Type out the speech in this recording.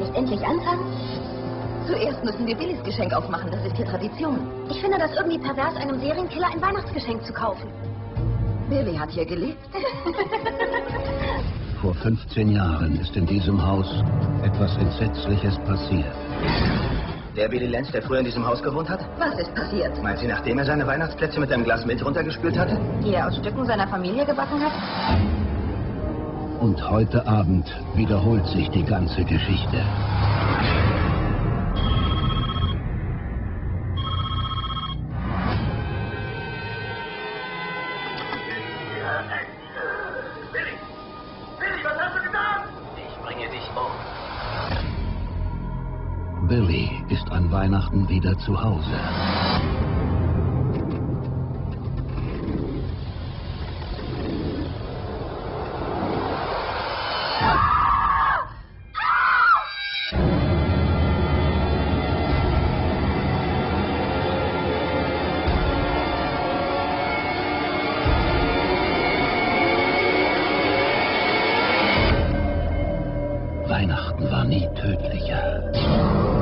wir nicht endlich anfangen? Zuerst müssen wir Billys Geschenk aufmachen. Das ist hier Tradition. Ich finde das irgendwie pervers, einem Serienkiller ein Weihnachtsgeschenk zu kaufen. Billy hat hier gelebt. Vor 15 Jahren ist in diesem Haus etwas Entsetzliches passiert. Der Billy Lenz, der früher in diesem Haus gewohnt hat? Was ist passiert? Meint sie, nachdem er seine Weihnachtsplätze mit einem Glas Milch runtergespült hatte? Die er aus Stücken seiner Familie gebacken hat? Und heute Abend wiederholt sich die ganze Geschichte. Billy! Billy, was hast du getan? Ich bringe dich um. Billy ist an Weihnachten wieder zu Hause. Weihnachten war nie tödlicher.